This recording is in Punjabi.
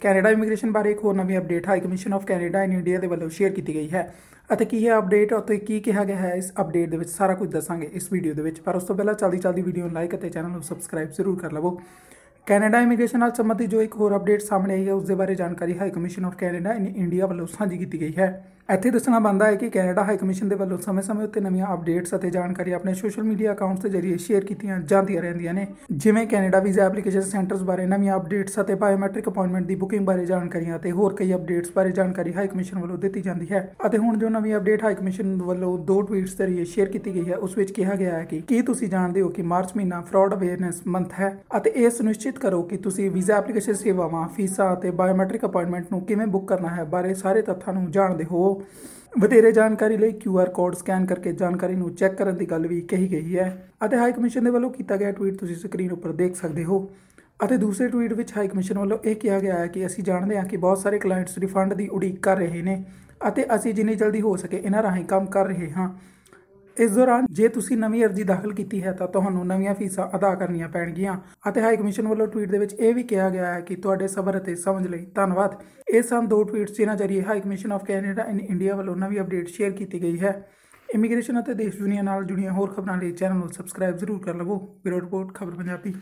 ਕੈਨੇਡਾ ਇਮੀਗ੍ਰੇਸ਼ਨ ਬਾਰੇ ਇੱਕ ਹੋਰ ਨਵੀਂ update high commission of Canada in India ਦੇ ਵੱਲੋਂ ਸ਼ੇਅਰ ਕੀਤੀ ਗਈ ਹੈ। ਅਤੇ ਕੀ ਹੈ ਅਪਡੇਟ ਅਤੇ ਕੀ ਕਿਹਾ ਗਿਆ ਹੈ, ਇਸ ਅਪਡੇਟ ਦੇ ਵਿੱਚ ਸਾਰਾ ਕੁਝ ਦੱਸਾਂਗੇ ਇਸ ਵੀਡੀਓ ਦੇ ਵਿੱਚ। ਪਰ ਉਸ ਤੋਂ ਪਹਿਲਾਂ ਚਲਦੀ ਚਲਦੀ ਵੀਡੀਓ ਨੂੰ ਲਾਈਕ ਅਤੇ ਚੈਨਲ ਨੂੰ ਸਬਸਕ੍ਰਾਈਬ ਜ਼ਰੂਰ ਕਰ ਲਵੋ। ਕੈਨੇਡਾ ਇਮੀਗ੍ਰੇਸ਼ਨ ਨਾਲ ਸੰਬੰਧਿਤ ਜੋ ਇੱਕ ਹੋਰ ਅਪਡੇਟ ਸਾਹਮਣੇ ਆਈ ਹੈ, ਉਸ ਦੇ ਬਾਰੇ ਜਾਣਕਾਰੀ high commission of Canada in India ਵੱਲੋਂ ਸਾਂਝੀ ਕੀਤੀ ਗਈ ਹੈ। ਇੱਥੇ ਦੱਸਣਾ ਬਣਦਾ ਹੈ ਕਿ ਕੈਨੇਡਾ ਹਾਈ ਕਮਿਸ਼ਨ ਦੇ ਵੱਲੋਂ ਸਮੇਂ-ਸਮੇਂ ਉੱਤੇ ਨਵੀਆਂ ਅਪਡੇਟਸ ਅਤੇ ਜਾਣਕਾਰੀ ਆਪਣੇ ਸੋਸ਼ਲ ਮੀਡੀਆ ਅਕਾਊਂਟਸ ਦੇ ਜ਼ਰੀਏ ਸ਼ੇਅਰ ਕੀਤੀਆਂ ਜਾਂਦੀਆਂ ਰਹਿੰਦੀਆਂ ਨੇ। ਜਿਵੇਂ ਕੈਨੇਡਾ ਵੀਜ਼ਾ ਐਪਲੀਕੇਸ਼ਨ ਸੈਂਟਰਸ ਬਾਰੇ ਨਵੀਆਂ ਅਪਡੇਟਸ ਅਤੇ ਬਾਇਓਮੈਟ੍ਰਿਕ ਅਪਾਇੰਟਮੈਂਟ ਦੀ ਬੁਕਿੰਗ ਬਾਰੇ ਜਾਣਕਾਰੀਆਂ ਅਤੇ ਹੋਰ ਕਈ ਅਪਡੇਟਸ ਬਾਰੇ ਜਾਣਕਾਰੀ ਹਾਈ ਕਮਿਸ਼ਨ ਵੱਲੋਂ ਦਿੱਤੀ ਜਾਂਦੀ ਹੈ। ਅਤੇ ਹੁਣ ਜੋ ਨਵੀਂ ਅਪਡੇਟ ਹਾਈ ਕਮਿਸ਼ਨ ਵੱਲੋਂ ਦੋ ਟਵੀਟਸ ਦੇ ਜ਼ਰੀਏ ਸ਼ੇਅਰ ਕੀਤੀ ਗਈ ਹੈ, ਉਸ ਵਿੱਚ ਕਿਹਾ ਗਿਆ ਹੈ ਕਿ ਕੀ ਤੁਸੀਂ ਜਾਣਦੇ ਹੋ ਕਿ ਮਾਰਚ ਮਹੀਨਾ ਫਰਾਡ ਅਵੇਅਰਨੈਸ ਮੰਥ ਹੈ ਅਤੇ ਇਹ ਸੁਨਿਸ਼ਚਿਤ ਕਰੋ ਕਿ ਤੁਸੀਂ ਵੀਜ਼ਾ ਐਪਲੀਕੇਸ਼ਨ ਸੇਵਾਵਾਂ, ਫੀਸਾਂ ਅਤੇ ਬਾਇਓਮੈਟ੍ਰਿਕ ਅਪਾਇੰਟਮੈਂਟ ਨੂੰ ਕਿਵੇਂ ਬੁੱਕ ਕਰਨਾ ਹੈ ਬਾਰੇ ਸਾਰੇ ਤੱਥਾਂ ਨੂੰ ਜਾਣਦੇ ਹੋ। ਵਧੇਰੇ ਜਾਣਕਾਰੀ ਲਈ QR ਕੋਡ ਸਕੈਨ ਕਰਕੇ ਜਾਣਕਾਰੀ ਨੂੰ ਚੈੱਕ ਕਰਨ ਦੀ ਗੱਲ ਵੀ ਕਹੀ ਗਈ ਹੈ। ਅਤੇ ਹਾਈ ਕਮਿਸ਼ਨ ਦੇ ਵੱਲੋਂ ਕੀਤਾ ਗਿਆ ਟਵੀਟ ਤੁਸੀਂ ਸਕਰੀਨ ਉੱਪਰ ਦੇਖ ਸਕਦੇ ਹੋ। ਅਤੇ ਦੂਸਰੇ ਟਵੀਟ ਵਿੱਚ ਹਾਈ ਕਮਿਸ਼ਨ ਵੱਲੋਂ ਇਹ ਕਿਹਾ ਗਿਆ ਹੈ ਕਿ ਅਸੀਂ ਜਾਣਦੇ ਹਾਂ ਕਿ ਬਹੁਤ ਸਾਰੇ ਕਲਾਇੰਟਸ ਰਿਫੰਡ ਦੀ ਉਡੀਕ ਕਰ ਰਹੇ ਨੇ ਅਤੇ ਅਸੀਂ ਜਿੰਨੀ ਜਲਦੀ ਹੋ ਸਕੇ ਇਹਨਾਂ ਰਾਹੀਂ ਕੰਮ ਕਰ ਰਹੇ ਹਾਂ। ਇਸ ਦੌਰਾਨ ਜੇ ਤੁਸੀਂ ਨਵੀਂ ਅਰਜ਼ੀ ਦਾਖਲ ਕੀਤੀ ਹੈ ਤਾਂ ਤੁਹਾਨੂੰ ਨਵੀਆਂ ਫੀਸਾਂ ਅਦਾ ਕਰਨੀਆਂ ਪੈਣਗੀਆਂ। ਅਤੇ ਹਾਈ ਕਮਿਸ਼ਨ ਵੱਲੋਂ ਟਵੀਟ ਦੇ ਵਿੱਚ ਇਹ ਵੀ ਕਿਹਾ ਗਿਆ ਹੈ ਕਿ ਤੁਹਾਡੇ ਸਬਰ ਅਤੇ ਸਮਝ ਲਈ ਧੰਨਵਾਦ। ਇਹ ਸਨ ਦੋ ਟਵੀਟਸ ਜਿਨ੍ਹਾਂ ਜ਼ਰੀਏ high commission of Canada in India ਵੱਲੋਂ ਨਵੀਂ ਅਪਡੇਟ ਸ਼ੇਅਰ ਕੀਤੀ ਗਈ ਹੈ। ਇਮੀਗ੍ਰੇਸ਼ਨ ਅਤੇ ਦੇਸ਼ ਦੁਨੀਆ ਨਾਲ ਜੁੜੀਆਂ ਹੋਰ ਖਬਰਾਂ ਲਈ ਚੈਨਲ ਨੂੰ ਸਬਸਕ੍ਰਾਈਬ ਜ਼ਰੂਰ ਕਰ ਲਵੋ। ਬਿਊਰੋ ਰਿਪੋਰਟ, ਖਬਰ ਪੰਜਾਬੀ।